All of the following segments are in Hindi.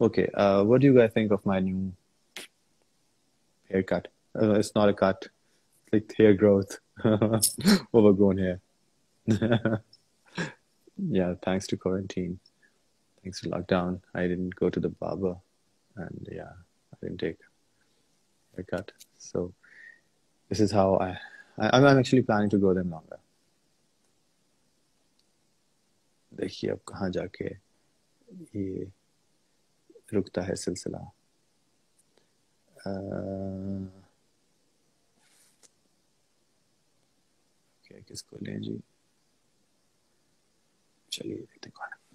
Okay, uh, what do you guys think of my new haircut? Uh, it's not a cut, it's like hair growth, overgrown hair. yeah, thanks to quarantine, thanks to lockdown, I didn't go to the barber, and yeah, I didn't take a haircut. So this is how I, I I'm I'm actually planning to grow them longer. देखिए अब कहाँ जाके ये रुकता है सिलसिला। किसको लें जी? चलिए देखते हैं।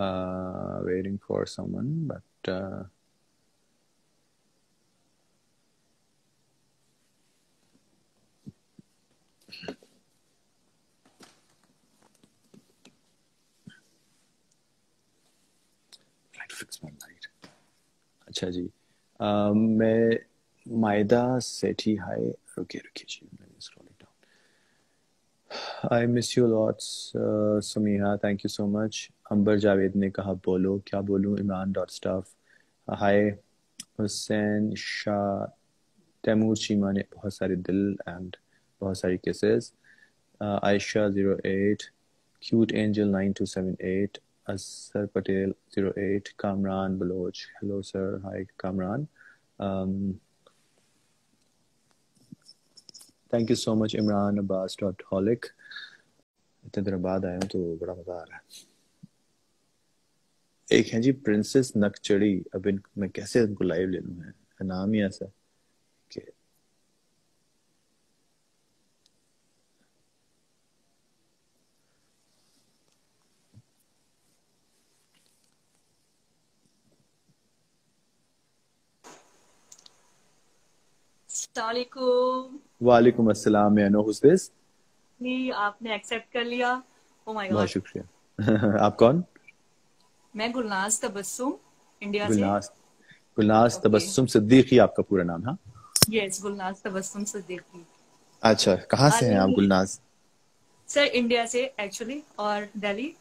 uh, waiting for someone, but uh, trying to fix my light. अच्छा जी uh, मैं मायदा सेठी हाय रुकिए रुकिए जी मैं scrolling down I miss you lots Samiha thank you so much अंबर जावेद ने कहा, बोलो, क्या बोलूँ? Imran dot staff. Hi, Hussain Shah Taimur Cheema ने बहुत सारे दिल एंड बहुत सारी kisses Ayesha zero eight cute angel nine two seven eight Asar Patel zero eight, Kamran Baloch. Hello sir hi Kamran. Thank you so much Imran Abbas dot हॉलिक इतने दिनों बाद आया हूँ तो बड़ा मज़ा आ रहा है। एक है जी प्रिंसेस नकचड़ी अब इन मैं कैसे उनको लाइव ले लूँ? है नाम ही ऐसा कि वालेकुम अस्सलाम मैं नो हुज दिस आपने एक्सेप्ट कर लिया। ओ माय गॉड बहुत शुक्रिया। आप कौन? मैं गुलनाज तबस्सुम इंडिया से। गुलनाज गुलनाज तबस्सुम सिद्दीकी आपका पूरा नाम हाँ? यस गुलनाज तबस्सुम सिद्दीकी। अच्छा कहाँ से हैं आप गुलनाज? सर इंडिया से एक्चुअली और दिल्ली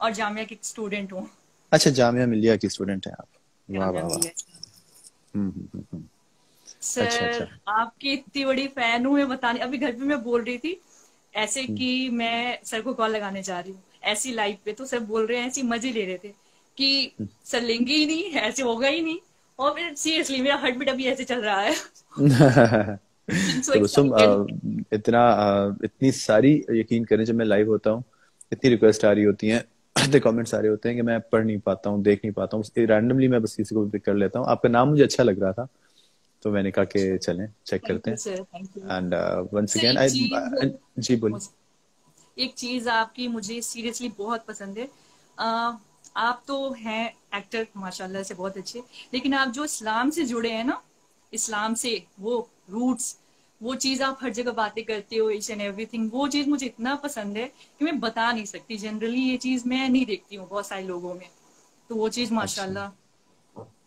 और जामिया की स्टूडेंट हूँ। अच्छा जामिया मिलिया की स्टूडेंट हैं आप। वाह वाह वाह। हम्म हम्म हम्म हम्म। अच्छा सर अच्छा आपकी इतनी बड़ी फ़ैन हूँ मैं बताने अभी घर पे मैं बोल रही थी ऐसे कि मैं सर को कॉल लगाने जा रही हूँ। ऐसी लाइव पे तो सर बोल रहे हैं ऐसी मज़े ले रहे थे। कि। सर लेंगे ही नहीं ऐसे होगा ही नहीं। और फिर सीरियसली मेरा हार्ट बीट अभी ऐसे चल रहा है। सो तबस्सुम एक्साइटेड इतना अ, इतनी सारी यकीन करें जब मैं लाइव होता हूँ इतनी रिक्वेस्ट आ रही होती हैं इतने कमेंट्स आ रहे होते हैं कि मैं पढ़ नहीं पाता हूँ देख नहीं पाता हूँ रैंडमली मैं बस किसी को पिक कर लेता हूँ। आपका नाम मुझे अच्छा लग रहा था तो मैंने कहा कि चलें चेक थैंक करते हैं। एंड वंस अगेन आई जी बोलिए। एक चीज़ आपकी मुझे सीरियसली बहुत पसंद है। अ, आप तो हैं एक्टर माशाल्लाह से बहुत अच्छे। लेकिन आप जो इस्लाम से जुड़े हैं ना इस्लाम से वो रूट्स वो चीज़ आप हर जगह बातें करते हो ईच एंड एवरीथिंग वो चीज़ मुझे इतना पसंद है कि मैं बता नहीं सकती। जनरली ये चीज़ मैं नहीं देखती हूँ बहुत सारे लोगों में। तो वो चीज़ अच्छा। माशाल्लाह।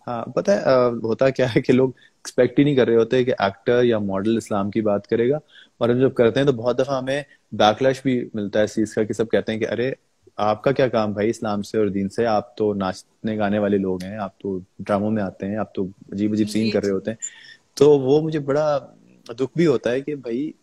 हाँ पता है अ, होता क्या है कि लोग एक्सपेक्ट ही नहीं कर रहे होते कि एक्टर या मॉडल इस्लाम की बात करेगा। और हम जब करते हैं तो बहुत दफ़ा हमें बैकलैश भी मिलता है इस चीज़ का कि सब कहते हैं कि अरे आपका क्या काम भाई इस्लाम से और दीन से? आप तो नाचने गाने वाले लोग हैं आप तो ड्रामों में आते हैं आप तो अजीब अजीब सीन कर रहे होते हैं। तो वो मुझे बड़ा दुख भी होता है कि भाई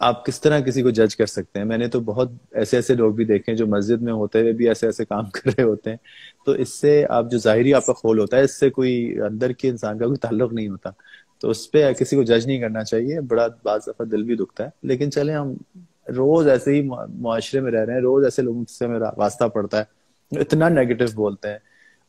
आप किस तरह किसी को जज कर सकते हैं? मैंने तो बहुत ऐसे ऐसे लोग भी देखे हैं जो मस्जिद में होते हुए भी ऐसे ऐसे काम कर रहे होते हैं। तो इससे आप जो जाहिरी आपका खोल होता है इससे कोई अंदर के इंसान का कोई ताल्लुक नहीं होता। तो उस पे किसी को जज नहीं करना चाहिए बड़ा बाज दफ़ा दिल भी दुखता है। लेकिन चले हम रोज ऐसे ही मुआशरे में रह रहे हैं रोज ऐसे लोगों से मेरा वास्ता पड़ता है। इतना नेगेटिव बोलते हैं।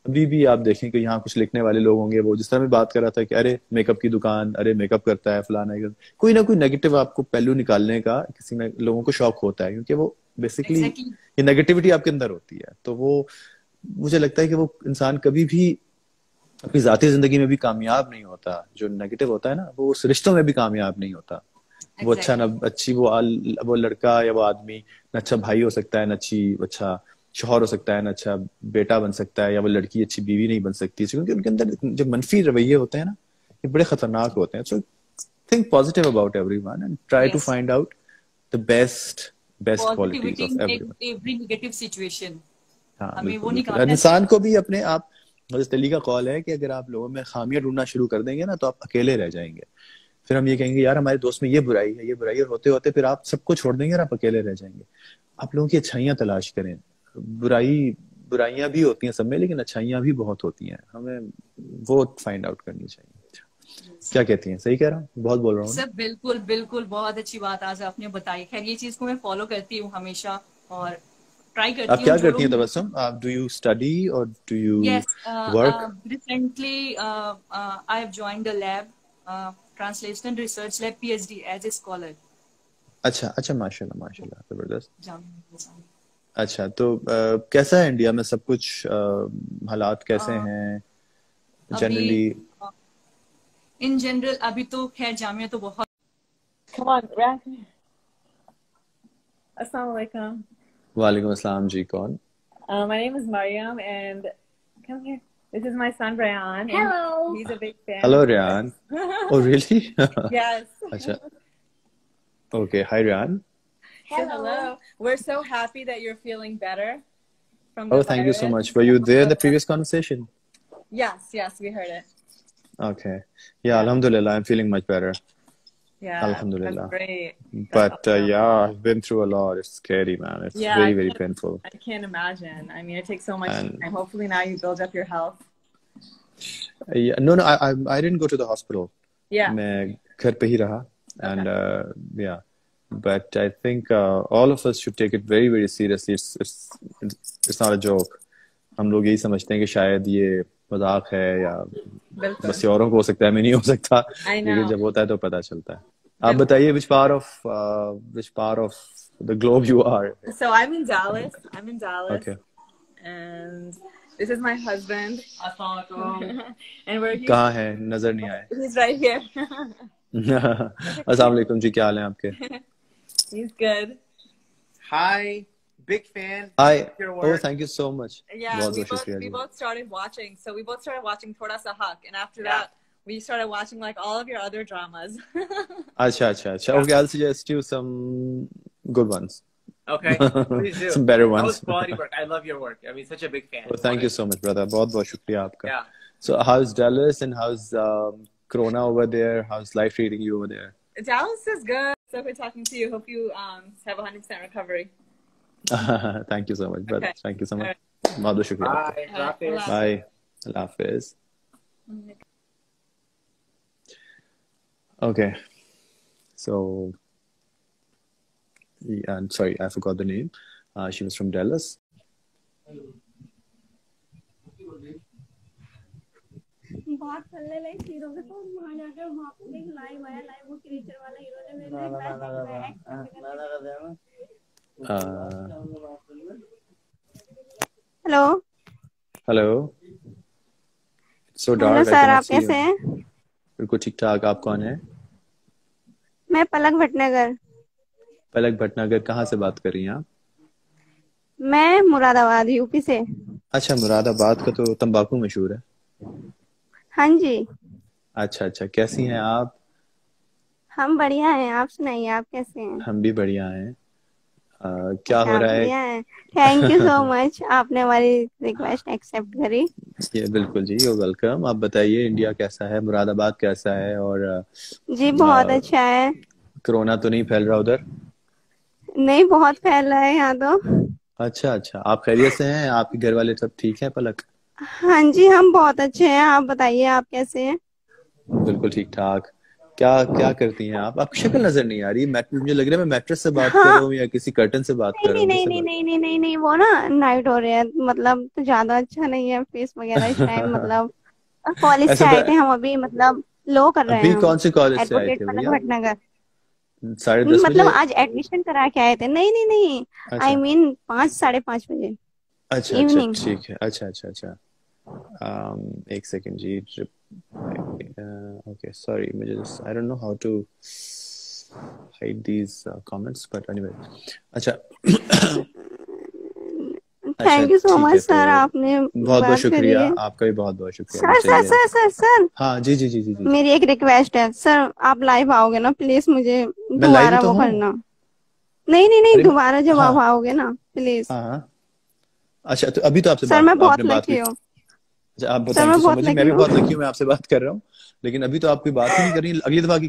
अभी भी आप देखें कि यहाँ कुछ लिखने वाले लोग होंगे वो जिस तरह मैं बात कर रहा था कि अरे मेकअप की दुकान अरे मेकअप करता है फलाना कोई ना कोई नेगेटिव आपको पहलू निकालने का किसी ने लोगों को शौक होता है क्योंकि वो बेसिकली एग्जैक्टली ये नेगेटिविटी आपके अंदर होती है। तो वो मुझे लगता है कि वो इंसान कभी भी अपनी जाती ज़िंदगी में भी कामयाब नहीं होता। जो नेगेटिव होता है ना वो उस रिश्तों में भी कामयाब नहीं होता। वो अच्छा ना अच्छी वो आल- वो लड़का या वो आदमी न अच्छा भाई हो सकता है न अच्छी अच्छा शोहर हो सकता है ना अच्छा बेटा बन सकता है या वो लड़की अच्छी बीवी नहीं बन सकती। क्योंकि उनके अंदर जो मनफी रवैये होते हैं ना ये बड़े खतरनाक होते हैं। So think positive about everyone and try to find out the best best qualities of every negative situation हमें वो बिल्कुल बिल्कुल। निकालना इंसान को भी अपने आप हज़रत अली का कॉल है कि अगर आप लोगों में खामियाँ ढूंढना शुरू कर देंगे ना तो आप अकेले रह जाएँगे। फिर हम ये कहेंगे यार हमारे दोस्त में ये बुराई है ये बुराई है। और होते होते फिर आप सबको छोड़ देंगे और आप अकेले रह जाएँगे। आप लोगों की अच्छाइयाँ तलाश करें। बुराई बुराइयाँ भी होती हैं सब में लेकिन अच्छाइयाँ भी बहुत होती हैं। हमें वो फाइंड आउट करनी चाहिए। क्या कहती हैं? सही कह रहा हूँ? बहुत बोल रहा हूँ? सब बिल्कुल बिल्कुल बहुत अच्छी बात आज आपने बताई। खैर ये चीज़ को मैं फॉलो करती हूँ हमेशा और ट्राई करती आप क्या करती हैं लोग तबस्सुम? आप डू यू स्टडी और do you Yes, uh, work? uh, recently uh, uh, translational research lab PhD as a scholar अच्छा अच्छा माशाल्लाह माशाल्लाह ज़बरदस्त। अच्छा तो आ, कैसा है इंडिया में सब कुछ? हालात कैसे आ, हैं? जनरली इन जनरल अभी तो खैर जामिया तो बहुत वालेकुम जी कौन? My name is Mariam and come here This is my son Ryan. Hello. He's a big fan. Hello, Ryan. oh, really? yes. Okay. Hi, Ryan. Hello. Hello. We're so happy that you're feeling better. From oh, thank you so much. Were you there in the previous conversation? Yes. Yes, we heard it. Okay. Yeah, yeah. Alhamdulillah, I'm feeling much better Yeah. Alhamdulillah. That's great. That's But uh, awesome. yeah, I've been through a lot. It's scary, man. It's Yeah, very, I very can't- painful. I can't imagine. I mean, it takes so much And- time. Hopefully now you build up your health. Uh, yeah, no, no, I, I, I didn't go to the hospital. Yeah. मैं घर पे ही रहा and uh, yeah but I think uh, all of us should take it very very seriously it's it's it's not a joke हम लोग यही समझते हैं कि शायद ये मजाक है या बिल्कुल बस ये औरों को हो सकता है मैं नहीं हो सकता I लेकिन know. जब होता है तो पता चलता है आप बताइए which part of uh, which part of the globe you are So I'm in Dallas. I'm in Dallas. okay And this is my husband. and we're here. कहाँ है नजर नहीं आए He's right here. अस्सलाम वालेकुम जी क्या हाल है आपके He's good. Hi, big fan. Hi Your oh work. thank you so much Yeah, बहुत we बहुत both, शुक्रिया we ji both started watching. So we both started watching Thoda Sahak. And after Yeah. that, we started watching like all of your other dramas. अच्छा अच्छा अच्छा okay I'll suggest you some good ones Okay, please do. some better That ones was quality work. I love your work. I mean, such a big fan. oh, thank you so much brother बहुत बहुत शुक्रिया आपका Yeah. so how's Dallas and how's um, Corona over there how's life treating you over there Dallas is good. So good talking to you. Hope you um, have 100% recovery. thank you so much brother Okay. thank you so All much बहुत बहुत शुक्रिया आपका Bye. Uh, Rafiz. bye. Bye. Allah Hafiz. Okay. So, yeah, I'm sorry, I forgot the name. Uh, she was from Dallas. बात करने लगी हीरो के तो वहां जाकर वहां पे एक लाइव आया लाइव वो क्रीचर वाला हीरो ने मेरे एक match Uh, hello hello. It's so hello dark. I sir cannot आप see you. कैसे हैं बिल्कुल ठीक ठाक। आप कौन है? मैं पलक भटनगर। पलक भटनागर कहाँ से बात कर रही हैं आप? मैं मुरादाबाद यूपी से। अच्छा मुरादाबाद का तो तंबाकू मशहूर है। हाँ जी। अच्छा अच्छा। कैसी हैं आप? हम बढ़िया हैं। आप सुनाइए आप कैसे हैं? हम भी बढ़िया हैं। क्या हो रहा है? थैंक यू सो मच आपने हमारी रिक्वेस्ट एक्सेप्ट करी। ये बिल्कुल जी यो वेलकम आप बताइए इंडिया कैसा है? मुरादाबाद कैसा है? और जी बहुत हाँ। अच्छा है। कोरोना तो नहीं फैल रहा उधर? नहीं बहुत फैल रहा है यहाँ तो। अच्छा अच्छा। आप खैरियत से हैं? आपके घर वाले सब ठीक हैं पलक? हाँ जी हम बहुत अच्छे हैं। आप बताइए आप कैसे हैं? बिल्कुल ठीक ठाक। क्या क्या करती हैं आप? आपकी शक्ल नज़र नहीं आ रही। मुझे लग रहा है मैं मैट्रेस से बात हाँ, कर रहा हूँ या किसी कर्टन से बात कर रहा हूँ नहीं नहीं नहीं नहीं नहीं वो ना नाइट हो रही है। मतलब तो ज़्यादा अच्छा नहीं है फेस वगैरह इस टाइम मतलब कॉलेज से आए तो- थे हम अभी मतलब लो कर रहे हैं। कौन से कॉलेज से आए थे भटनगर। साढ़े दस मतलब आज एडमिशन करा के आए थे। नहीं नहीं नहीं। अच्छा। आई मीन पाँच साढ़े पाँच बजे। अच्छा अच्छा ठीक है। अच्छा अच्छा अच्छा। Um, एक सेकंड जी ओके सॉरी मुझे I don't know how to hide these uh, comments but anyway. अच्छा thank you so much sir आपने बहुत बहुत शुक्रिया आपका भी बहुत बहुत शुक्रिया sir sir sir sir sir हाँ जी जी जी जी मेरी एक रिक्वेस्ट है। सर आप लाइव आओगे ना प्लीज़ मुझे दोबारा तो वो करना। नहीं नहीं नहीं दोबारा जब आप हाँ। आओगे ना प्लीज़ हाँ हाँ। अच्छा तो अभी तो आपसे सर मैं बहुत लकी हूँ। अच्छा आप मैं तो भी बहुत लकी हूँ मैं आपसे बात कर रहा हूँ। लेकिन अभी तो आप कोई बात ही नहीं कर रही अगली दफ़ा की